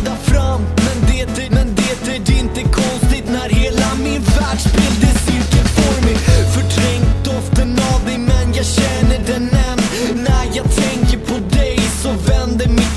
vrida fram. Men det är, men det är inte konstigt när hela min världsbild är cirkelformig. Förträngt doften av dig men jag känner den än. När jag tänker på dig så vänder mitt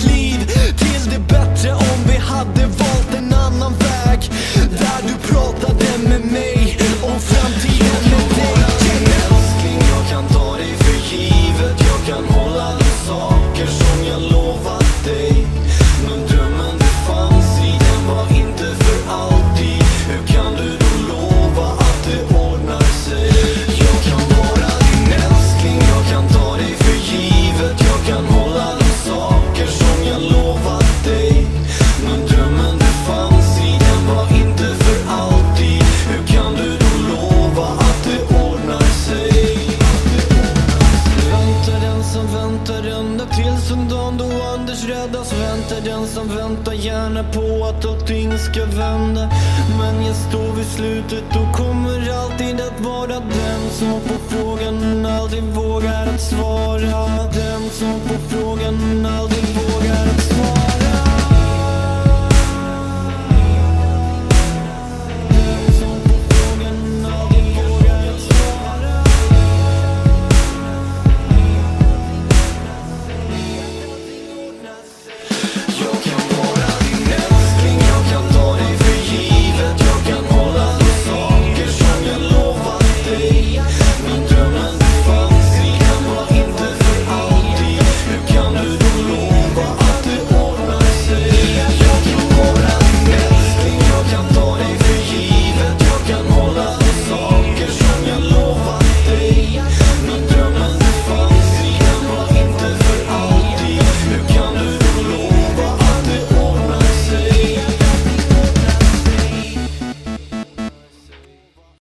Tills en dag då Anders räddas väntar den som väntar gärna på att allting ska vända. Men jag står vid slutet och kommer alltid att vara den som på frågan aldrig vågar att svara. Den som på frågan aldrig